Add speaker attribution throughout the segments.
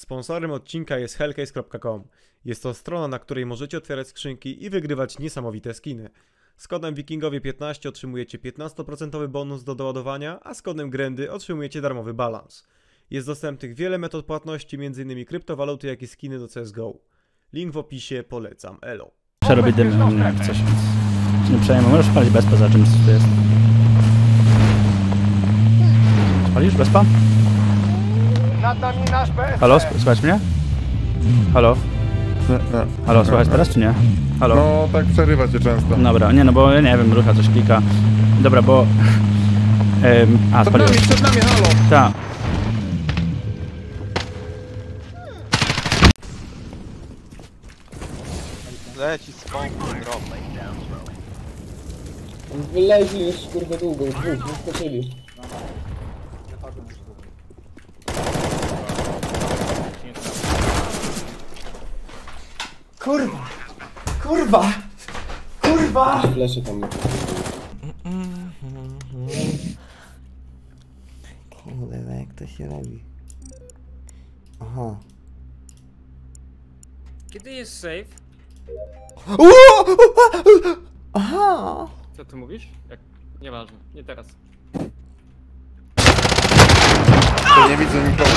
Speaker 1: Sponsorem odcinka jest hellcase.com. Jest to strona, na której możecie otwierać skrzynki i wygrywać niesamowite skiny. Z kodem wikingowie15 otrzymujecie 15% bonus do doładowania, a z kodem grendy otrzymujecie darmowy balans. Jest dostępnych wiele metod płatności, m.in. kryptowaluty, jak i skiny do CSGO. Link w opisie, polecam, elo.
Speaker 2: Przerobię dym, wiem, coś. Nie przejmuj, możesz palić bezpa za czymś, co to jest. Palisz bezpa?
Speaker 3: Nad nami nasz BS.
Speaker 2: Halo, słychać mnie? Halo?
Speaker 4: Nie, nie.
Speaker 2: Halo, słychać teraz czy nie? Halo?
Speaker 4: No tak przerywa cię często.
Speaker 2: Dobra, nie no bo ja nie wiem, rucha coś klika. Dobra, bo... Ym, a,
Speaker 4: Przed nami,
Speaker 2: spaliłem.
Speaker 4: przed nami, halo!
Speaker 2: Tak.
Speaker 5: Leci z pompu, drop.
Speaker 6: Wyleźli już kurwa długo, dwóch, wyskoczyli.
Speaker 7: Kurwa! Kurwa! Kurwa!
Speaker 6: Flesze tam.
Speaker 7: Kurde, jak to się robi? Aha.
Speaker 8: Kiedy jest save?
Speaker 7: Aha!
Speaker 8: Co ty mówisz? Jak? Nieważne, nie teraz.
Speaker 4: To nie widzę nikogo.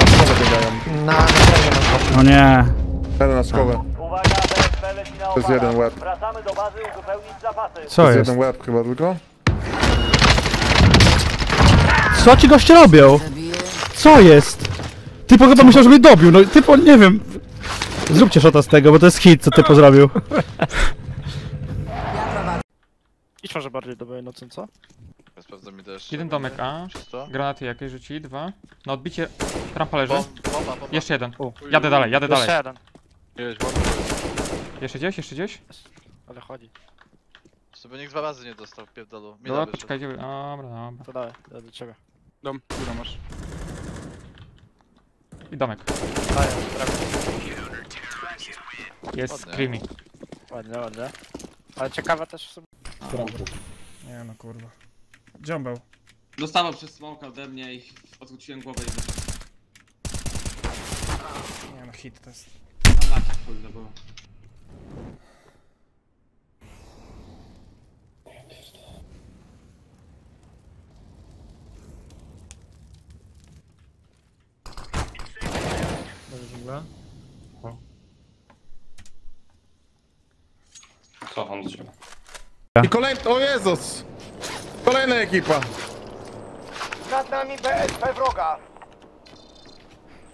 Speaker 4: Na szkołę biegają.
Speaker 7: Na, na mam kopii.
Speaker 2: O nie.
Speaker 4: Jadę na szkołę.
Speaker 3: Uwaga, BSP leci na
Speaker 4: To jest jeden łeb.
Speaker 3: Wracamy do bazy uzupełnić zapasy.
Speaker 4: To
Speaker 2: Co
Speaker 4: jest
Speaker 2: jest?
Speaker 4: jeden łeb chyba tylko.
Speaker 2: Co ci goście robią? Co jest? Typo chyba myślał, że mnie dobił, no typo, nie wiem. Zróbcie szota z tego, bo to jest hit, co typo zrobił.
Speaker 9: Idź może bardziej do nocą, co?
Speaker 5: Sprawdzam mi też.
Speaker 8: Jeden domek A,
Speaker 5: Czysto?
Speaker 8: granaty jakieś rzucili, dwa. Na odbicie trampa leży.
Speaker 5: Bom, bomba, bomba.
Speaker 8: Jeszcze jeden. Jadę dalej, jadę dalej.
Speaker 9: Jeszcze jeden,
Speaker 5: Bomba.
Speaker 8: Jeszcze gdzieś, jeszcze gdzieś?
Speaker 9: ale chodzi.
Speaker 5: Żeby nikt dwa razy nie dostał w pierdolu. Mi
Speaker 8: Dobra,
Speaker 5: wyszedł.
Speaker 8: poczekajcie. Dobra, dobra.
Speaker 9: To dawaj, do ciebie.
Speaker 8: Dom, góra masz. I domek.
Speaker 9: Daję, prawie.
Speaker 8: Jest
Speaker 5: Ładnie.
Speaker 8: creamy.
Speaker 9: Ładnie, ładnie. Ale ciekawe też w sumie.
Speaker 10: Nie no kurwa. Był?
Speaker 11: Dostawał przez smoka ode mnie i odwróciłem głowę i.
Speaker 10: Nie no, hit to jest.
Speaker 11: Tam lacie kurde było. Cofam do ciebie.
Speaker 4: I kolejny, o Jezus! Kolejna ekipa.
Speaker 3: Nad nami BSP wroga.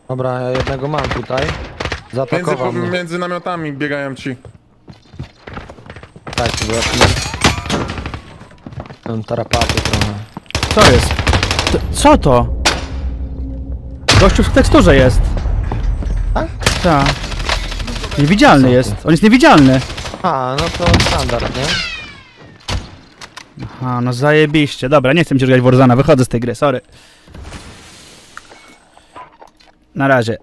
Speaker 7: Dobra, ja jednego mam tutaj.
Speaker 4: Między,
Speaker 7: Zaatakował mnie.
Speaker 4: między namiotami biegają ci.
Speaker 7: Tak, tu mam tarapaty trochę.
Speaker 2: Co jest? Co to? Gościu w teksturze jest.
Speaker 7: Tak?
Speaker 2: Tak. Niewidzialny jest. On jest niewidzialny.
Speaker 7: A, no to standard, nie?
Speaker 2: A, no zajebiście. Dobra, nie chcę mi się grać w Warzona, wychodzę z tej gry, sorry. Na razie.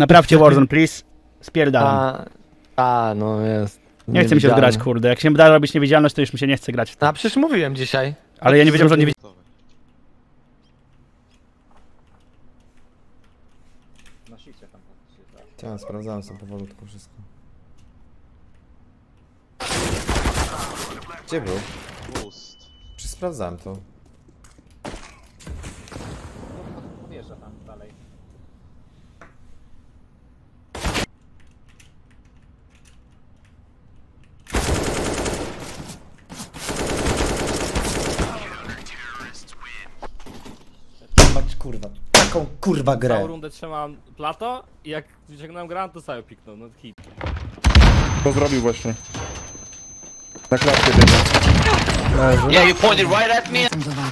Speaker 2: Naprawcie Warzone, please. Spierdalam.
Speaker 7: A, a no jest.
Speaker 2: Nie chce mi się
Speaker 7: Niewidzialny.
Speaker 2: grać, kurde. Jak się da robić niewidzialność, to już mi się nie chce grać w to.
Speaker 7: A przecież mówiłem dzisiaj.
Speaker 2: Ale ja nie wiedziałem, że on nie widzi.
Speaker 6: Ja sprawdzałem sobie powolutku wszystko. Gdzie był?
Speaker 5: Boost.
Speaker 6: Czy sprawdzałem to? Kurwa, taką kurwa grę.
Speaker 8: Całą rundę trzymałem plato i jak wyciągnąłem granat, to cały piknął. No hit.
Speaker 4: To zrobił właśnie. Na klatkę biega.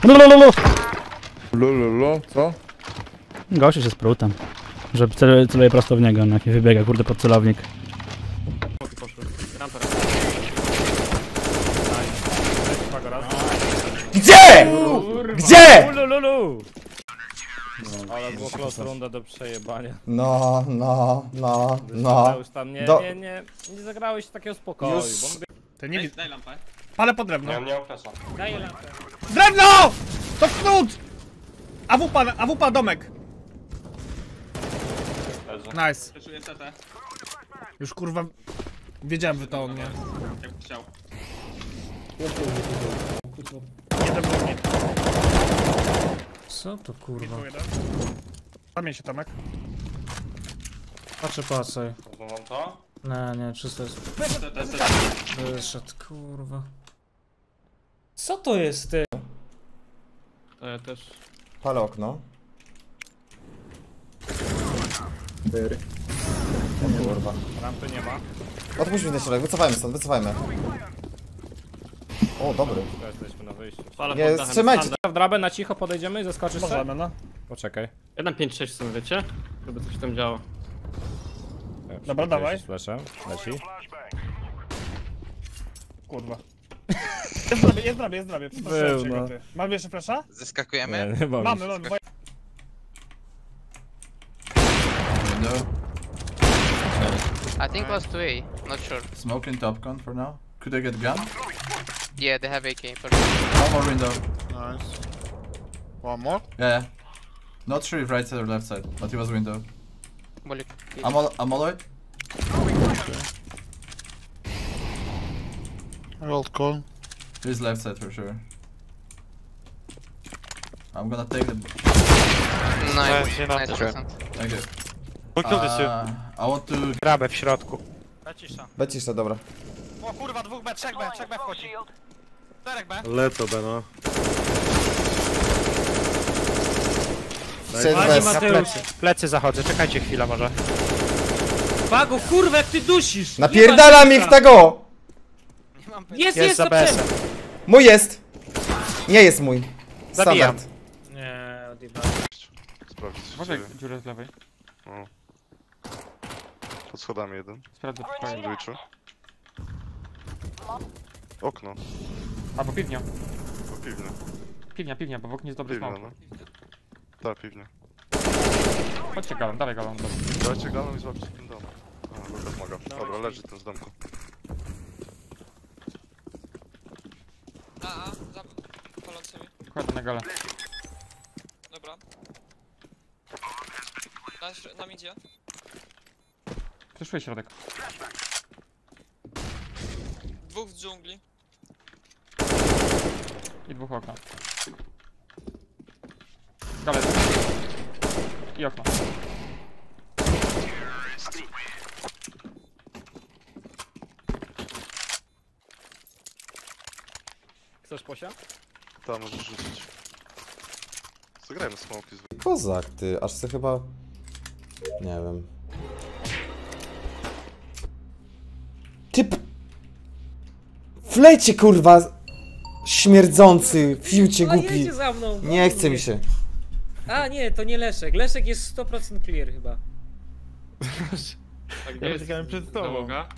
Speaker 2: Lulululu.
Speaker 4: Lululu, co?
Speaker 2: Gościu się sprół tam. Że celuje, celuje prosto w niego, na jaki wybiega, kurde, pod celownik.
Speaker 7: Gdzie? Gdzie?
Speaker 8: Lulu! Ale było close runda do przejebania.
Speaker 6: No, no, no, no.
Speaker 8: Już tam nie,
Speaker 6: Do-
Speaker 8: nie, nie, nie zagrałeś takiego spokoju,
Speaker 6: Już.
Speaker 8: bo mówię,
Speaker 10: To nie
Speaker 11: Daj,
Speaker 10: widzę.
Speaker 11: daj lampę.
Speaker 10: Ale po drewno.
Speaker 8: daję lampę.
Speaker 10: Drewno! To knut! AWP, AWP domek. Nice.
Speaker 12: Przeszuję CT,
Speaker 10: Już kurwa... Wiedziałem, że to on, nie?
Speaker 12: jak chciał.
Speaker 10: Jeden drugi.
Speaker 11: Co to kurwa?
Speaker 10: Tu jeden. Zamień się Tomek.
Speaker 11: Patrzę pasaj.
Speaker 8: Mam to?
Speaker 11: Nie, nie, czysto jest.
Speaker 12: CT, CT.
Speaker 11: Wyszedł, kurwa. Co to jest ty?
Speaker 8: To ja też.
Speaker 6: Palę okno. O kurwa.
Speaker 8: Rampy nie ma.
Speaker 6: Odpuść mi ten środek, wycofajmy stąd, wycofajmy. O, dobry.
Speaker 8: Jesteśmy na wyjściu.
Speaker 6: Nie, wstrzymajcie.
Speaker 8: W drabę na cicho podejdziemy i zaskoczysz sobie?
Speaker 10: Możemy, no.
Speaker 8: Poczekaj. 1-5-6 w sumie, wiecie? Żeby coś tam działo.
Speaker 10: Dobra, dawaj.
Speaker 8: Słyszę, leci.
Speaker 10: Kurwa. Jest drabie, jest drabie, jest drabie. Przepraszam
Speaker 8: Był, no.
Speaker 10: Mamy jeszcze flasha?
Speaker 13: Zeskakujemy?
Speaker 8: Nie, nie bawię
Speaker 10: Mamy,
Speaker 8: się.
Speaker 10: mamy. bo-
Speaker 14: I think was 2A, not sure.
Speaker 15: Smoke in top con for now. Could I get gun?
Speaker 14: Yeah, they have AK. For
Speaker 15: One more window.
Speaker 13: Nice. One more?
Speaker 15: Yeah, yeah. Not sure if right side or left side, but he was window.
Speaker 14: Bullet.
Speaker 15: I'm all, I'm all right.
Speaker 13: World call.
Speaker 15: He's left side for sure. I'm gonna take the.
Speaker 14: Nice, nice percent.
Speaker 15: Thank you. Who killed this uh, I want to.
Speaker 7: Grabę w środku.
Speaker 6: Becisza, dobra.
Speaker 14: O kurwa, dwóch B, trzech B, trzech B wchodzi. Czterech B.
Speaker 1: Lecę, Beno.
Speaker 6: Jeszcze
Speaker 11: Panie
Speaker 6: bez.
Speaker 11: Mateusz.
Speaker 7: Plecy zachodzę, czekajcie chwilę może.
Speaker 11: Pago, kurwa, jak ty dusisz!
Speaker 6: Napierdalam ich tego!
Speaker 11: Jest,
Speaker 7: Jest
Speaker 11: jest,
Speaker 7: za
Speaker 11: za
Speaker 7: BS-em.
Speaker 6: Mój jest! Nie jest mój.
Speaker 7: Zabijam.
Speaker 6: Standard.
Speaker 11: Nie, odjebałem.
Speaker 13: Sprawdzić.
Speaker 8: Może dziurę z lewej.
Speaker 13: Pod schodami jeden.
Speaker 8: Sprawdzę pokoju.
Speaker 13: sandwichu. Okno.
Speaker 8: Albo piwnia.
Speaker 13: To piwnie.
Speaker 8: Piwnia, piwnia, bo w oknie jest dobry
Speaker 13: Piwnia, no. Tak, piwnie.
Speaker 8: Chodźcie galon, dalej galon.
Speaker 13: Dajcie galon i złapcie ten dom. A, Lukas maga. Dobra, leży ten z domku.
Speaker 14: A, a, za... Polak sobie.
Speaker 8: Kładę na galę.
Speaker 14: Dobra. Na, nam idzie.
Speaker 8: Przeszuję środek.
Speaker 14: Dwóch w dżungli.
Speaker 8: I dwóch okna. Galę. I okno. Chcesz posia?
Speaker 13: Tam możesz rzucić. Zagrajmy smoki z
Speaker 6: Kozak, ty. Aż se chyba... Nie wiem. Typ... Flecie, kurwa! Śmierdzący, fiucie
Speaker 11: A
Speaker 6: głupi.
Speaker 11: jedzie za mną.
Speaker 6: Nie chce mi się.
Speaker 11: A nie, to nie Leszek. Leszek jest 100% clear chyba.
Speaker 8: A gdzie jest? przed tobą. Załoga?